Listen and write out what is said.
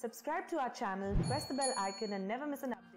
Subscribe to our channel, press the bell icon and never miss an update.